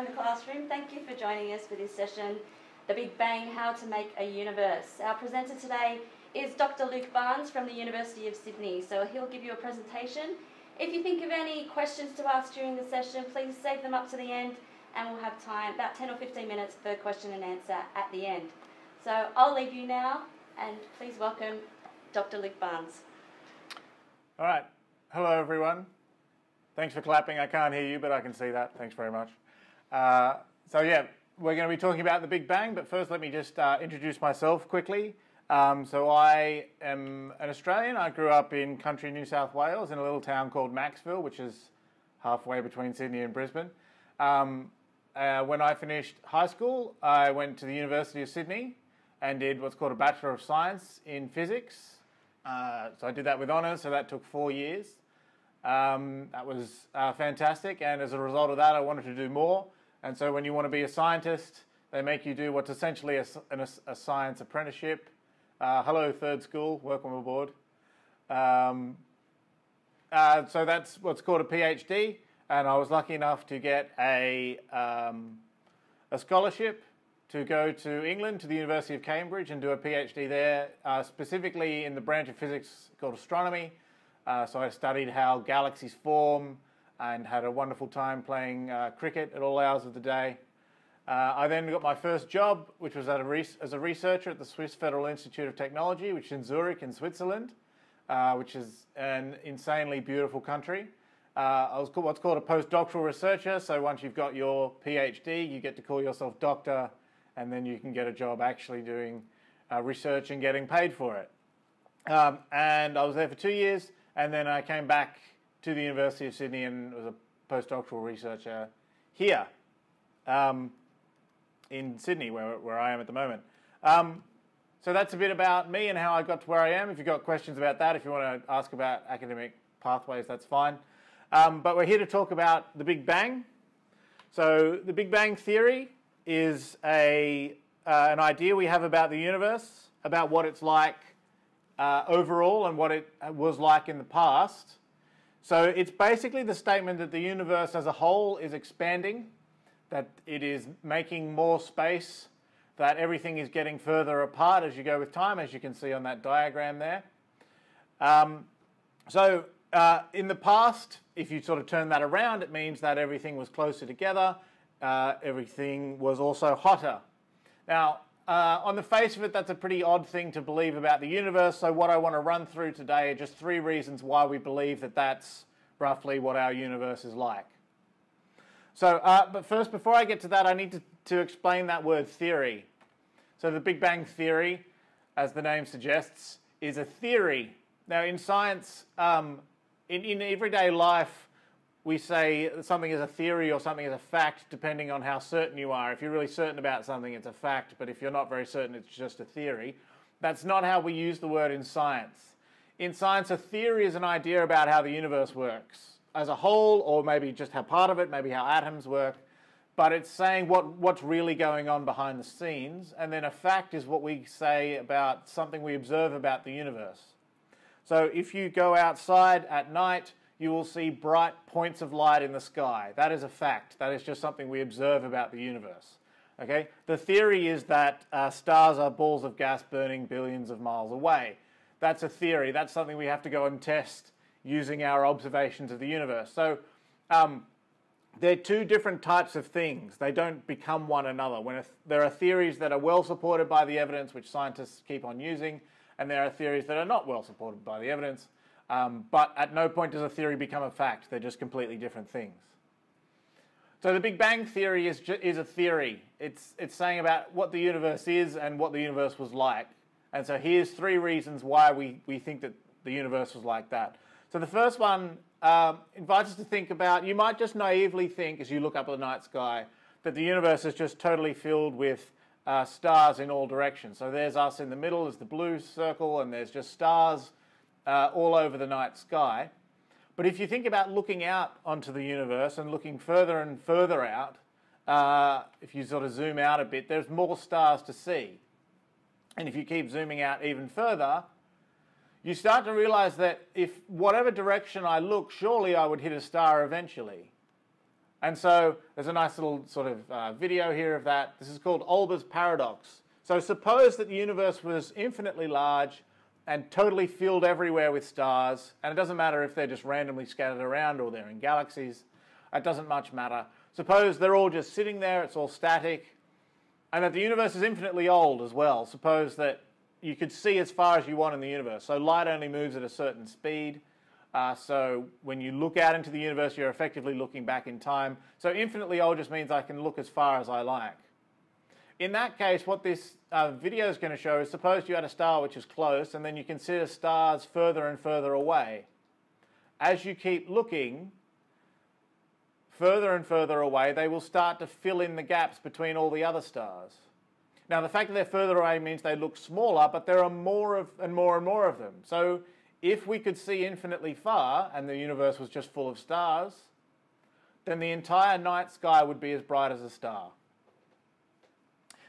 in the Classroom. Thank you for joining us for this session, The Big Bang How to Make a Universe. Our presenter today is Dr. Luke Barnes from the University of Sydney. So he'll give you a presentation. If you think of any questions to ask during the session, please save them up to the end, and we'll have time, about 10 or 15 minutes for question and answer at the end. So I'll leave you now, and please welcome Dr. Luke Barnes. All right. Hello, everyone. Thanks for clapping. I can't hear you, but I can see that. Thanks very much. Uh, so, yeah, we're going to be talking about the Big Bang, but first let me just uh, introduce myself quickly. Um, so, I am an Australian. I grew up in country New South Wales in a little town called Macksville, which is halfway between Sydney and Brisbane. Um, uh, when I finished high school, I went to the University of Sydney and did what's called a Bachelor of Science in Physics. Uh, so I did that with honours, so that took four years. Um, that was uh, fantastic, and as a result of that, I wanted to do more. And so, when you want to be a scientist, they make you do what's essentially a, a, a science apprenticeship. Uh, hello, third school, welcome aboard. Um, uh, so, that's what's called a PhD, and I was lucky enough to get a, um, a scholarship to go to England to the University of Cambridge and do a PhD there, uh, specifically in the branch of physics called astronomy. Uh, so I studied how galaxies form and had a wonderful time playing uh, cricket at all hours of the day. Uh, I then got my first job, which was a as a researcher at the Swiss Federal Institute of Technology, which is in Zurich in Switzerland, uh, which is an insanely beautiful country. Uh, I was what's called a postdoctoral researcher. So once you've got your PhD, you get to call yourself doctor, and then you can get a job actually doing uh, research and getting paid for it. Um, and I was there for two years. And then I came back to the University of Sydney and was a postdoctoral researcher here um, in Sydney, where, where I am at the moment. Um, so that's a bit about me and how I got to where I am. If you've got questions about that, if you want to ask about academic pathways, that's fine. Um, but we're here to talk about the Big Bang. So the Big Bang Theory is a, uh, an idea we have about the universe, about what it's like uh, overall and what it was like in the past. So it's basically the statement that the universe as a whole is expanding, that it is making more space, that everything is getting further apart as you go with time, as you can see on that diagram there. Um, so uh, in the past, if you sort of turn that around, it means that everything was closer together, uh, everything was also hotter. Now, uh, on the face of it, that's a pretty odd thing to believe about the universe. So, what I want to run through today are just three reasons why we believe that that's roughly what our universe is like. So, uh, but first, before I get to that, I need to, to explain that word theory. So, the Big Bang Theory, as the name suggests, is a theory. Now, in science, um, in, in everyday life, we say something is a theory or something is a fact depending on how certain you are. If you're really certain about something, it's a fact, but if you're not very certain, it's just a theory. That's not how we use the word in science. In science, a theory is an idea about how the universe works as a whole, or maybe just how part of it, maybe how atoms work, but it's saying what, what's really going on behind the scenes. And then a fact is what we say about something we observe about the universe. So if you go outside at night, you will see bright points of light in the sky. That is a fact. That is just something we observe about the universe. Okay? The theory is that uh, stars are balls of gas burning billions of miles away. That's a theory. That's something we have to go and test using our observations of the universe. So um, they're two different types of things. They don't become one another. When th- there are theories that are well supported by the evidence, which scientists keep on using, and there are theories that are not well supported by the evidence, um, but at no point does a theory become a fact. They're just completely different things. So the Big Bang Theory is, is a theory. It's, it's saying about what the universe is and what the universe was like. And so here's three reasons why we, we think that the universe was like that. So the first one um, invites us to think about, you might just naively think as you look up at the night sky, that the universe is just totally filled with uh, stars in all directions. So there's us in the middle, there's the blue circle, and there's just stars uh, all over the night sky. But if you think about looking out onto the universe and looking further and further out, uh, if you sort of zoom out a bit, there's more stars to see. And if you keep zooming out even further, you start to realize that if whatever direction I look, surely I would hit a star eventually. And so there's a nice little sort of uh, video here of that. This is called Olbers' paradox. So suppose that the universe was infinitely large and totally filled everywhere with stars, and it doesn't matter if they're just randomly scattered around or they're in galaxies, it doesn't much matter. Suppose they're all just sitting there, it's all static, and that the universe is infinitely old as well. Suppose that you could see as far as you want in the universe. So light only moves at a certain speed. Uh, so when you look out into the universe, you're effectively looking back in time. So infinitely old just means I can look as far as I like. In that case, what this uh, video is going to show is suppose you had a star which is close, and then you consider stars further and further away. As you keep looking further and further away, they will start to fill in the gaps between all the other stars. Now, the fact that they're further away means they look smaller, but there are more of, and more and more of them. So if we could see infinitely far and the universe was just full of stars, then the entire night sky would be as bright as a star.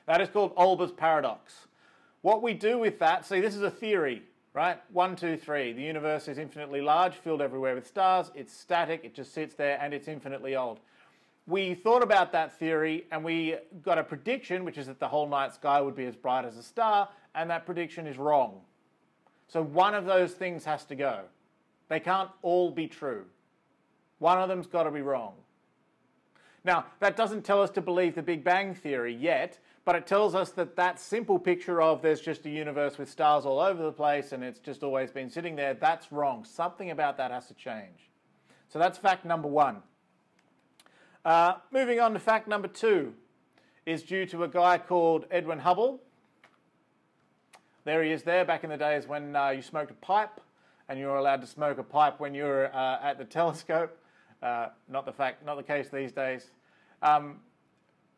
That is called Olbers' paradox. What we do with that, see, this is a theory, right? One, two, three. The universe is infinitely large, filled everywhere with stars. It's static, it just sits there, and it's infinitely old. We thought about that theory and we got a prediction, which is that the whole night sky would be as bright as a star, and that prediction is wrong. So one of those things has to go. They can't all be true. One of them's got to be wrong. Now, that doesn't tell us to believe the Big Bang Theory yet, but it tells us that that simple picture of there's just a universe with stars all over the place and it's just always been sitting there, that's wrong. Something about that has to change. So that's fact number one. Uh, moving on to fact number two is due to a guy called Edwin Hubble. There he is there back in the days when uh, you smoked a pipe and you were allowed to smoke a pipe when you were uh, at the telescope. Uh, not the fact, not the case these days. Um,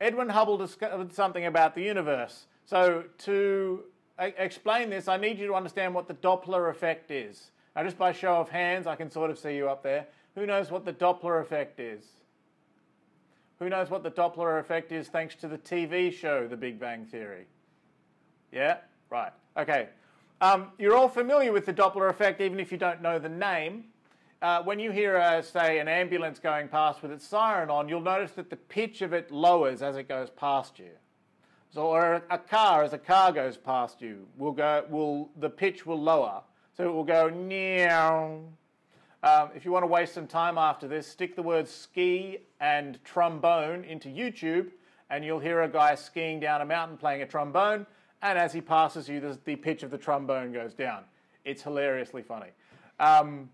Edwin Hubble discovered something about the universe. So to explain this, I need you to understand what the Doppler effect is. Now, just by show of hands, I can sort of see you up there. Who knows what the Doppler effect is? Who knows what the Doppler effect is thanks to the TV show, The Big Bang Theory? Yeah? Right. Okay. Um, you're all familiar with the Doppler effect, even if you don't know the name. Uh, when you hear, uh, say, an ambulance going past with its siren on, you'll notice that the pitch of it lowers as it goes past you. So, or a car, as a car goes past you, will go, will the pitch will lower. So it will go meow. Um, if you want to waste some time after this, stick the words ski and trombone into YouTube, and you'll hear a guy skiing down a mountain playing a trombone and as he passes you, the, the pitch of the trombone goes down. It's hilariously funny. Um,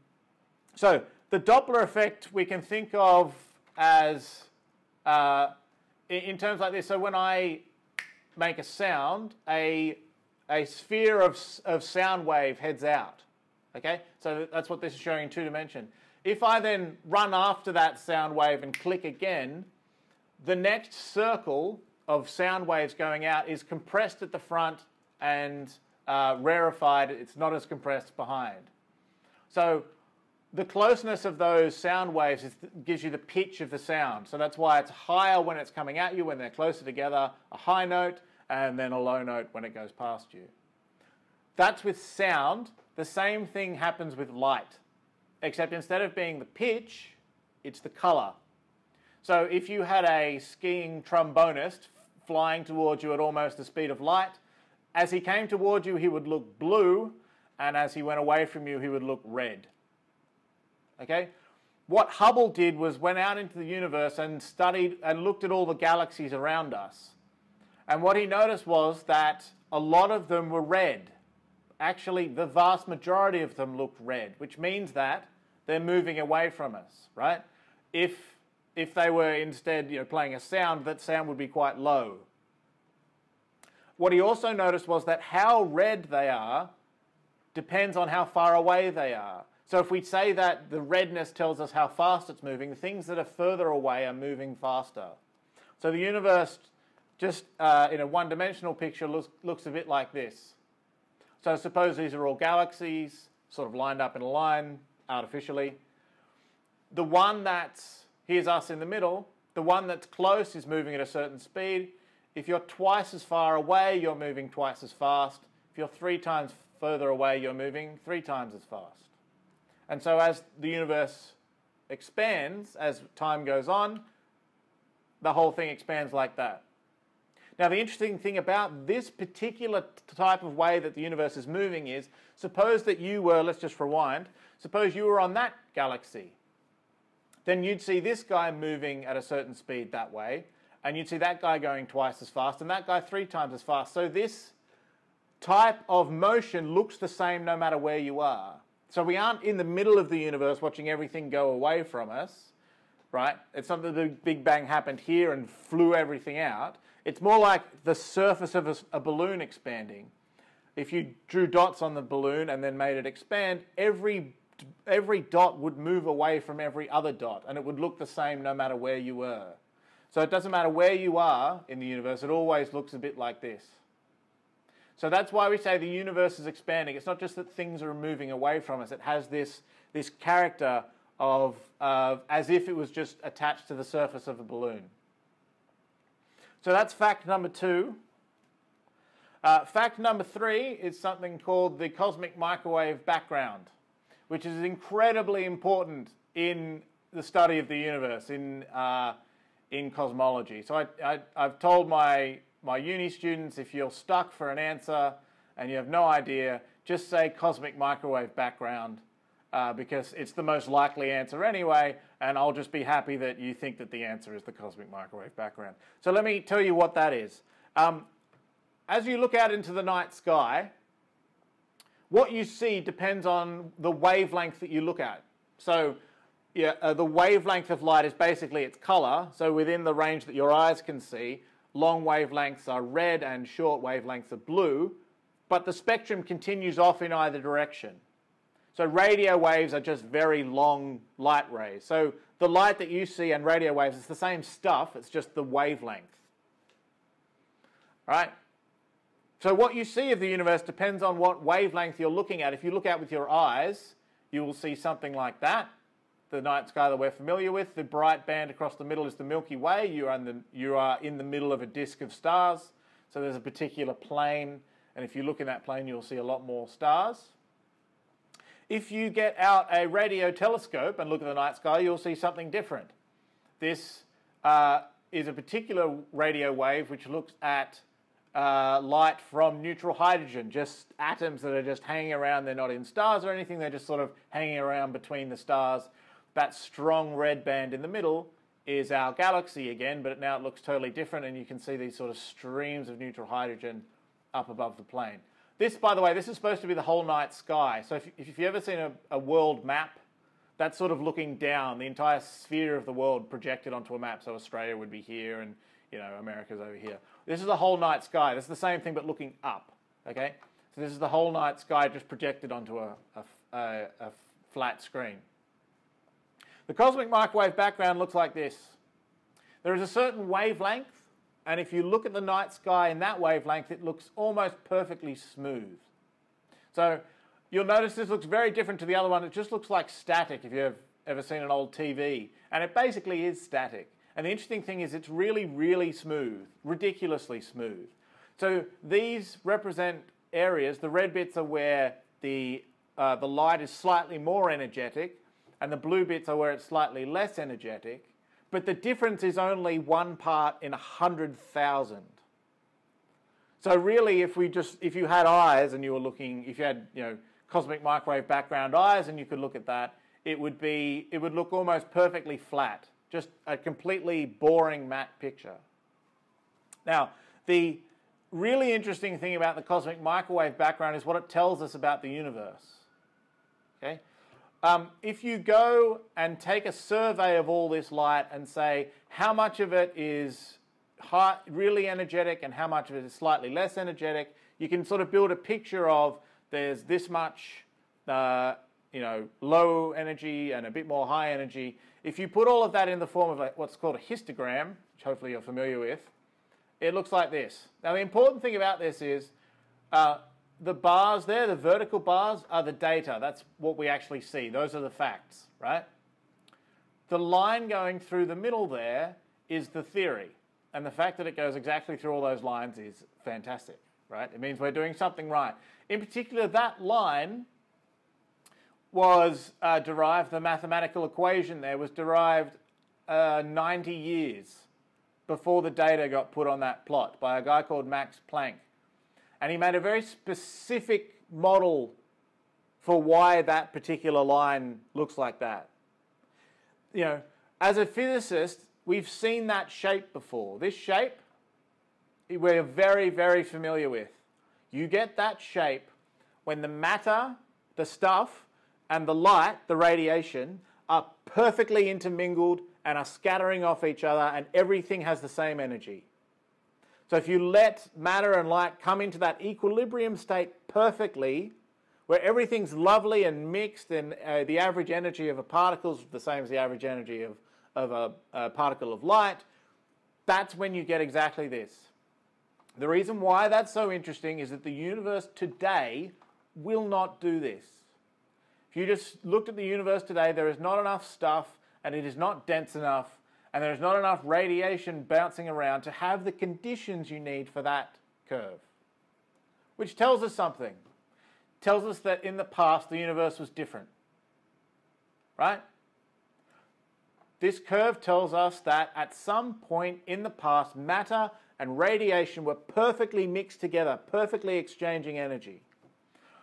so the Doppler effect we can think of as uh, in, terms like this. So when I make a sound, a a sphere of, of sound wave heads out. Okay, so that's what this is showing in two dimension. If I then run after that sound wave and click again, the next circle of sound waves going out is compressed at the front and uh, rarefied. It's not as compressed behind. So the closeness of those sound waves is, gives you the pitch of the sound. So that's why it's higher when it's coming at you, when they're closer together, a high note, and then a low note when it goes past you. That's with sound. The same thing happens with light, except instead of being the pitch, it's the color. So if you had a skiing trombonist flying towards you at almost the speed of light. As he came towards you, he would look blue, and as he went away from you, he would look red. Okay? What Hubble did was went out into the universe and studied and looked at all the galaxies around us. And what he noticed was that a lot of them were red. Actually, the vast majority of them looked red, which means that they're moving away from us, right? If if they were instead you know, playing a sound, that sound would be quite low. What he also noticed was that how red they are depends on how far away they are. So if we say that the redness tells us how fast it's moving, the things that are further away are moving faster. So the universe, just uh, in a one-dimensional picture, looks, looks a bit like this. So suppose these are all galaxies, sort of lined up in a line artificially. The one that's Here's us in the middle. the one that's close is moving at a certain speed. If you're twice as far away, you're moving twice as fast. If you're three times further away, you're moving three times as fast. And so as the universe expands, as time goes on, the whole thing expands like that. Now, the interesting thing about this particular type of way that the universe is moving is suppose that you were, let's just rewind, suppose you were on that galaxy. Then you'd see this guy moving at a certain speed that way, and you'd see that guy going twice as fast, and that guy three times as fast. So this type of motion looks the same no matter where you are. So we aren't in the middle of the universe watching everything go away from us, right? It's not that the Big Bang happened here and flew everything out. It's more like the surface of a, a balloon expanding. If you drew dots on the balloon and then made it expand, every every dot would move away from every other dot and it would look the same no matter where you were. So it doesn't matter where you are in the universe, it always looks a bit like this. So that's why we say the universe is expanding. It's not just that things are moving away from us, it has this, this character of as if it was just attached to the surface of a balloon. So that's fact number two. Uh, fact number three is something called the cosmic microwave background, which is incredibly important in the study of the universe, in, uh, in cosmology. So I, I've told my my uni students, if you're stuck for an answer and you have no idea, just say cosmic microwave background uh, because it's the most likely answer anyway, and I'll just be happy that you think that the answer is the cosmic microwave background. So let me tell you what that is. Um, as you look out into the night sky, what you see depends on the wavelength that you look at. So yeah, uh, the wavelength of light is basically its color, so within the range that your eyes can see, long wavelengths are red and short wavelengths are blue, but the spectrum continues off in either direction. So radio waves are just very long light rays. So the light that you see and radio waves is the same stuff, it's just the wavelength. Right? So what you see of the universe depends on what wavelength you're looking at. If you look out with your eyes, you will see something like that the night sky that we're familiar with. The bright band across the middle is the Milky Way. You are in the, you are in the middle of a disk of stars. So there's a particular plane, and if you look in that plane, you'll see a lot more stars. If you get out a radio telescope and look at the night sky, you'll see something different. This uh, is a particular radio wave which looks at uh, light from neutral hydrogen, just atoms that are just hanging around. They're not in stars or anything, they're just sort of hanging around between the stars that strong red band in the middle is our galaxy again, but now it looks totally different, and you can see these sort of streams of neutral hydrogen up above the plane. This, by the way, this is supposed to be the whole night sky. So if, if you've ever seen a, a world map, that's sort of looking down, the entire sphere of the world projected onto a map. So Australia would be here, and you know America's over here. This is the whole night sky. This is the same thing, but looking up. Okay, so this is the whole night sky just projected onto a, a, a, a flat screen. The cosmic microwave background looks like this. There is a certain wavelength, and if you look at the night sky in that wavelength, it looks almost perfectly smooth. So you'll notice this looks very different to the other one. It just looks like static if you've ever seen an old TV. And it basically is static. And the interesting thing is it's really, really smooth, ridiculously smooth. So these represent areas. The red bits are where the, uh, the light is slightly more energetic and the blue bits are where it's slightly less energetic, but the difference is only one part in a hundred thousand. So really, if we just if you had eyes and you were looking, if you had you know cosmic microwave background eyes and you could look at that, it would be it would look almost perfectly flat, just a completely boring matte picture. Now, the really interesting thing about the cosmic microwave background is what it tells us about the universe. Okay? Um, if you go and take a survey of all this light and say how much of it is high, really energetic and how much of it is slightly less energetic, you can sort of build a picture of there's this much, uh, you know, low energy and a bit more high energy. If you put all of that in the form of a, what's called a histogram, which hopefully you're familiar with, it looks like this. Now the important thing about this is uh, the bars there, the vertical bars, are the data. That's what we actually see. Those are the facts, right? The line going through the middle there is the theory. And the fact that it goes exactly through all those lines is fantastic, right? It means we're doing something right. In particular, that line was uh, derived, the mathematical equation there was derived uh, 90 years before the data got put on that plot by a guy called Max Planck. And he made a very specific model for why that particular line looks like that. You know, as a physicist, we've seen that shape before. This shape, we're very, very familiar with. You get that shape when the matter, the stuff, and the light, the radiation, are perfectly intermingled and are scattering off each other, and everything has the same energy. So if you let matter and light come into that equilibrium state perfectly, where everything's lovely and mixed, and uh, the average energy of a particle is the same as the average energy of, of a, a particle of light, that's when you get exactly this. The reason why that's so interesting is that the universe today will not do this. If you just looked at the universe today, there is not enough stuff and it is not dense enough and there is not enough radiation bouncing around to have the conditions you need for that curve. Which tells us something tells us that in the past the universe was different. Right? This curve tells us that at some point in the past, matter and radiation were perfectly mixed together, perfectly exchanging energy.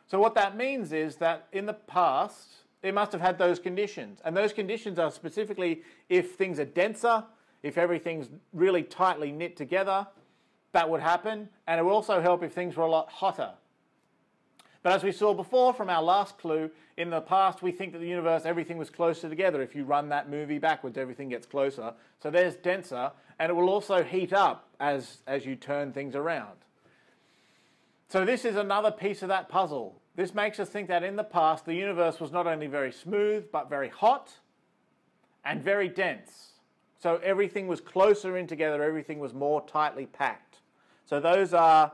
So, what that means is that in the past, it must have had those conditions. And those conditions are specifically if things are denser, if everything's really tightly knit together, that would happen. And it would also help if things were a lot hotter. But as we saw before from our last clue, in the past we think that the universe, everything was closer together. If you run that movie backwards, everything gets closer. So there's denser, and it will also heat up as, as you turn things around. So this is another piece of that puzzle. This makes us think that in the past the universe was not only very smooth, but very hot and very dense. So everything was closer in together, everything was more tightly packed. So those are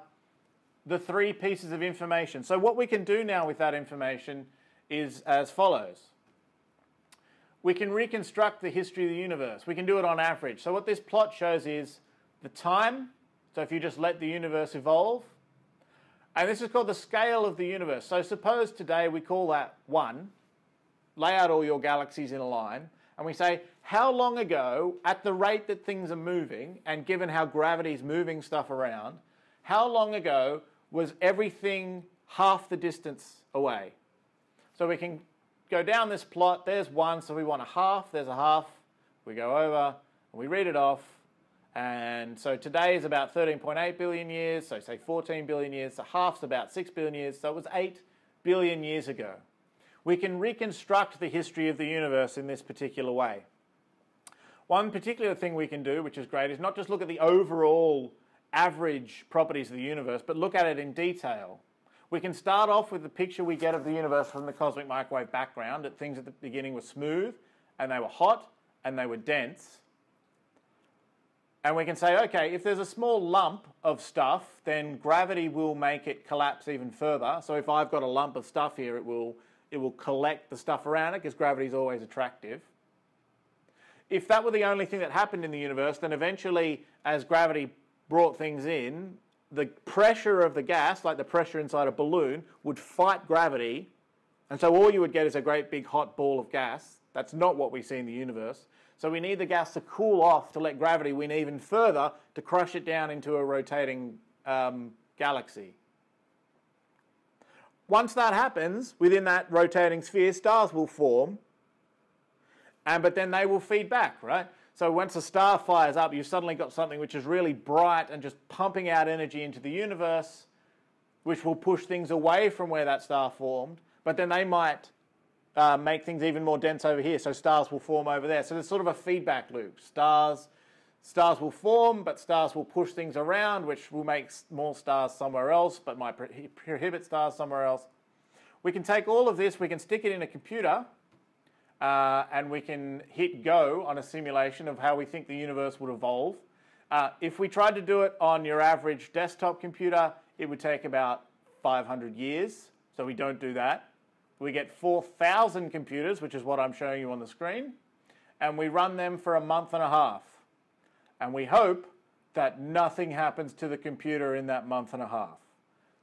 the three pieces of information. So what we can do now with that information is as follows. We can reconstruct the history of the universe. We can do it on average. So what this plot shows is the time. So if you just let the universe evolve. And this is called the scale of the universe. So suppose today we call that 1. Lay out all your galaxies in a line. And we say, how long ago, at the rate that things are moving, and given how gravity is moving stuff around, how long ago was everything half the distance away. So we can go down this plot. There's one, so we want a half. There's a half. We go over and we read it off. And so today is about 13.8 billion years, so say 14 billion years. So half's about 6 billion years, so it was 8 billion years ago. We can reconstruct the history of the universe in this particular way. One particular thing we can do, which is great, is not just look at the overall average properties of the universe, but look at it in detail. We can start off with the picture we get of the universe from the cosmic microwave background, that things at the beginning were smooth, and they were hot, and they were dense. And we can say, okay, if there's a small lump of stuff, then gravity will make it collapse even further. So if I've got a lump of stuff here, it will, it will collect the stuff around it, because gravity is always attractive. If that were the only thing that happened in the universe, then eventually, as gravity brought things in, the pressure of the gas, like the pressure inside a balloon, would fight gravity. And so all you would get is a great big hot ball of gas. That's not what we see in the universe. So we need the gas to cool off to let gravity win even further to crush it down into a rotating um, galaxy. Once that happens, within that rotating sphere, stars will form, and but then they will feed back, right? So once a star fires up, you've suddenly got something which is really bright and just pumping out energy into the universe, which will push things away from where that star formed. But then they might uh, make things even more dense over here, so stars will form over there. So there's sort of a feedback loop. Stars, stars will form, but stars will push things around, which will make more stars somewhere else, but might prohibit stars somewhere else. We can take all of this, we can stick it in a computer, uh, and we can hit go on a simulation of how we think the universe would evolve. Uh, if we tried to do it on your average desktop computer, it would take about 500 years, so we don't do that. We get 4,000 computers, which is what I'm showing you on the screen, and we run them for a month and a half. And we hope that nothing happens to the computer in that month and a half.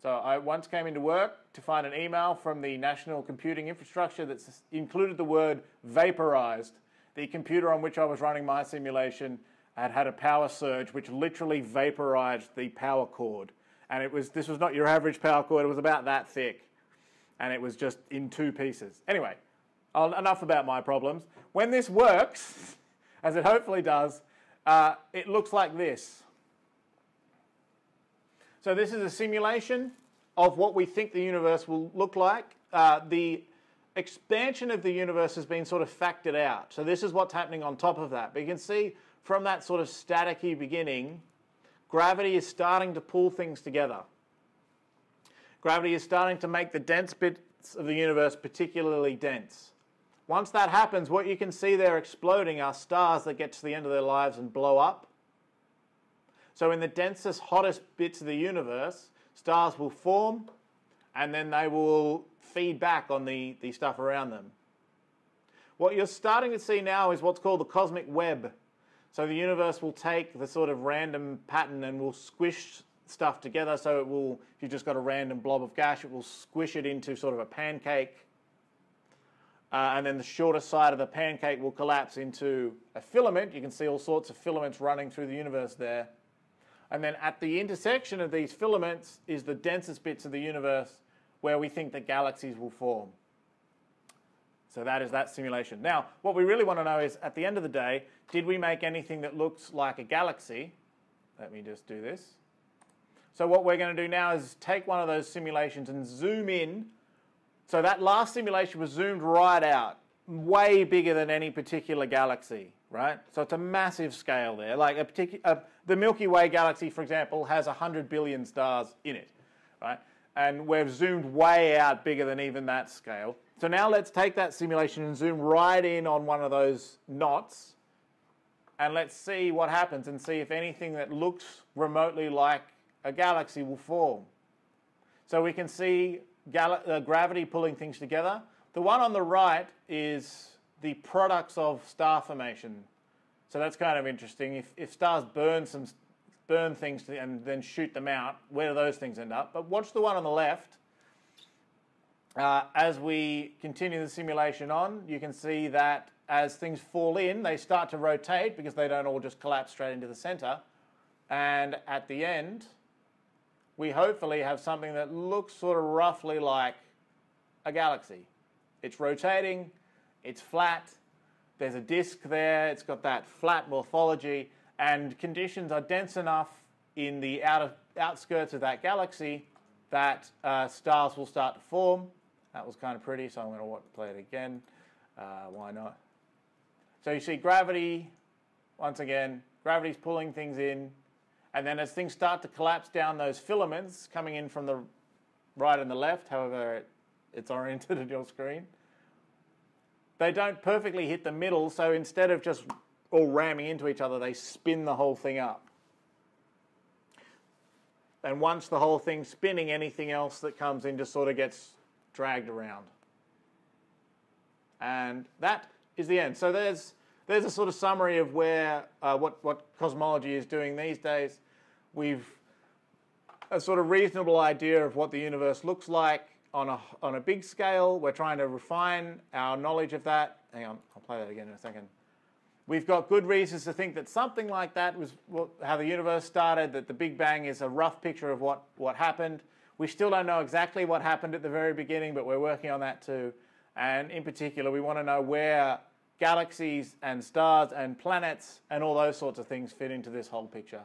So I once came into work to find an email from the National Computing Infrastructure that included the word vaporized. The computer on which I was running my simulation had had a power surge which literally vaporized the power cord. And it was this was not your average power cord, it was about that thick. And it was just in two pieces. Anyway, enough about my problems. When this works, as it hopefully does, uh, it looks like this. So this is a simulation of what we think the universe will look like. Uh, the expansion of the universe has been sort of factored out. So this is what's happening on top of that. But you can see from that sort of staticky beginning, gravity is starting to pull things together. Gravity is starting to make the dense bits of the universe particularly dense. Once that happens, what you can see there exploding are stars that get to the end of their lives and blow up. So in the densest, hottest bits of the universe, stars will form and then they will feed back on the, the stuff around them. What you're starting to see now is what's called the cosmic web. So the universe will take the sort of random pattern and will squish stuff together. So it will, if you've just got a random blob of gas, it will squish it into sort of a pancake. Uh, and then the shorter side of the pancake will collapse into a filament. You can see all sorts of filaments running through the universe there. And then at the intersection of these filaments is the densest bits of the universe where we think the galaxies will form. So that is that simulation. Now, what we really want to know is, at the end of the day, did we make anything that looks like a galaxy? Let me just do this. So what we're going to do now is take one of those simulations and zoom in. So that last simulation was zoomed right out, way bigger than any particular galaxy right? So it's a massive scale there. Like a particular, uh, the Milky Way galaxy, for example, has 100 billion stars in it, right? And we've zoomed way out bigger than even that scale. So now let's take that simulation and zoom right in on one of those knots and let's see what happens and see if anything that looks remotely like a galaxy will form. So we can see uh, gravity pulling things together. The one on the right is the products of star formation. So that's kind of interesting. If, if stars burn some burn things to, and then shoot them out, where do those things end up? But watch the one on the left. Uh, as we continue the simulation on, you can see that as things fall in, they start to rotate because they don't all just collapse straight into the center. And at the end, we hopefully have something that looks sort of roughly like a galaxy. It's rotating, it's flat. There's a disk there. It's got that flat morphology. And conditions are dense enough in the outer, outskirts of that galaxy that uh, stars will start to form. That was kind of pretty, so I'm going to play it again. Uh, why not? So you see gravity, once again, gravity's pulling things in. And then as things start to collapse down those filaments coming in from the right and the left, however it, it's oriented on your screen, they don't perfectly hit the middle, so instead of just all ramming into each other, they spin the whole thing up. And once the whole thing's spinning, anything else that comes in just sort of gets dragged around. And that is the end. So there's, there's a sort of summary of where, uh, what, what cosmology is doing these days. We've a sort of reasonable idea of what the universe looks like on a, on a big scale. We're trying to refine our knowledge of that. Hang on, I'll play that again in a second. We've got good reasons to think that something like that was how the universe started, that the Big Bang is a rough picture of what, what happened. We still don't know exactly what happened at the very beginning, but we're working on that too. And in particular, we want to know where galaxies and stars and planets and all those sorts of things fit into this whole picture.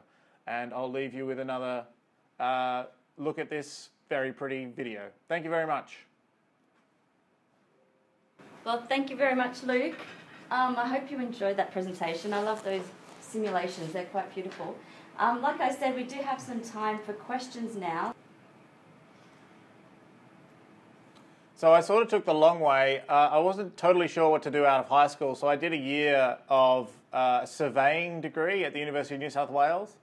And I'll leave you with another uh, look at this very pretty video. Thank you very much. Well, thank you very much, Luke. Um, I hope you enjoyed that presentation. I love those simulations, they're quite beautiful. Um, like I said, we do have some time for questions now. So I sort of took the long way. Uh, I wasn't totally sure what to do out of high school, so I did a year of uh, surveying degree at the University of New South Wales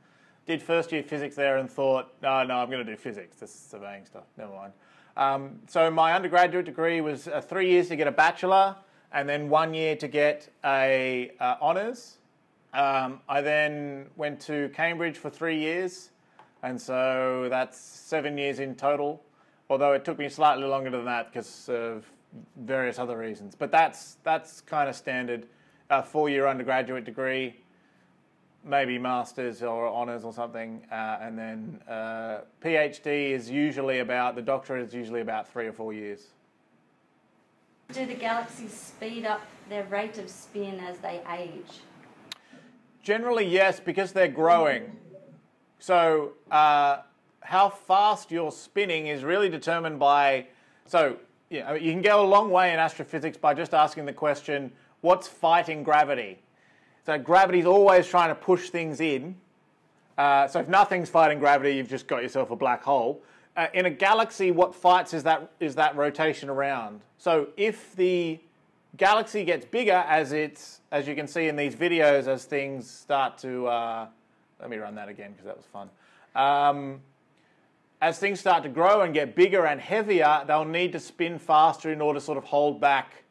did first year physics there and thought, no, no, I'm going to do physics, this surveying stuff, never mind. Um, so my undergraduate degree was uh, three years to get a bachelor and then one year to get a uh, honours. Um, I then went to Cambridge for three years, and so that's seven years in total. Although it took me slightly longer than that because of various other reasons. But that's that's kind of standard. A four-year undergraduate degree, maybe masters or honors or something, uh, and then uh, PhD is usually about the doctorate is usually about three or four years. Do the galaxies speed up their rate of spin as they age? Generally, yes, because they're growing. So, uh, how fast you're spinning is really determined by. So, yeah, you can go a long way in astrophysics by just asking the question, what's fighting gravity? So, gravity's always trying to push things in. Uh, so, if nothing's fighting gravity, you've just got yourself a black hole. Uh, in a galaxy, what fights is that is that rotation around. So, if the galaxy gets bigger as it's, as you can see in these videos, as things start to, uh, let me run that again because that was fun. Um, as things start to grow and get bigger and heavier, they'll need to spin faster in order to sort of hold back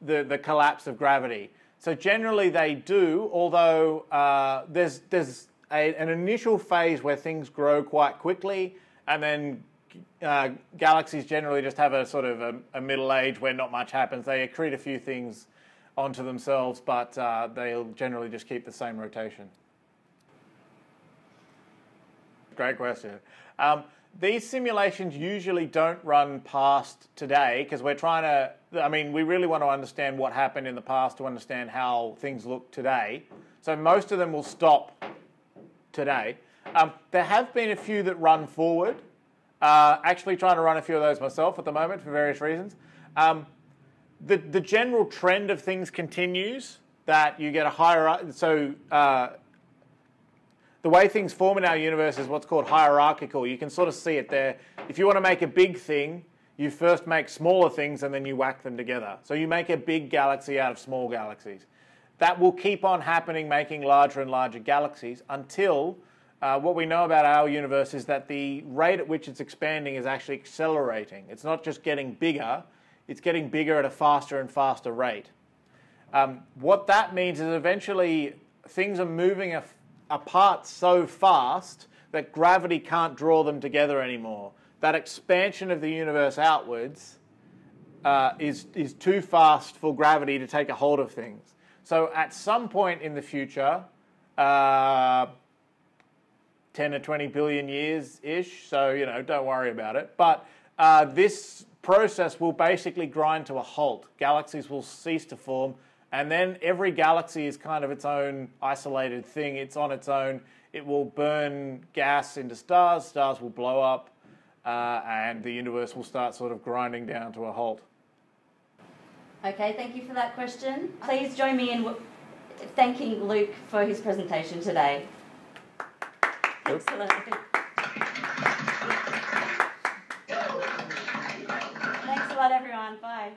the, the collapse of gravity. So generally they do, although uh, there's, there's a, an initial phase where things grow quite quickly and then uh, galaxies generally just have a sort of a, a, middle age where not much happens. They accrete a few things onto themselves, but uh, they'll generally just keep the same rotation. Great question. Um, these simulations usually don't run past today because we're trying to, I mean, we really want to understand what happened in the past to understand how things look today. So most of them will stop today. Um, there have been a few that run forward. Uh, actually, trying to run a few of those myself at the moment for various reasons. Um, the, the general trend of things continues that you get a higher. So, uh, the way things form in our universe is what's called hierarchical. You can sort of see it there. If you want to make a big thing, you first make smaller things and then you whack them together. So you make a big galaxy out of small galaxies. That will keep on happening, making larger and larger galaxies until uh, what we know about our universe is that the rate at which it's expanding is actually accelerating. It's not just getting bigger, it's getting bigger at a faster and faster rate. Um, what that means is eventually things are moving apart so fast that gravity can't draw them together anymore. That expansion of the universe outwards uh, is, is too fast for gravity to take a hold of things. So at some point in the future, uh, 10 to 20 billion years ish, so you know, don't worry about it. But uh, this process will basically grind to a halt. Galaxies will cease to form, and then every galaxy is kind of its own isolated thing. It's on its own. It will burn gas into stars, stars will blow up, uh, and the universe will start sort of grinding down to a halt. Okay, thank you for that question. Please join me in thanking Luke for his presentation today. Excellent. Thanks a lot, everyone. Bye.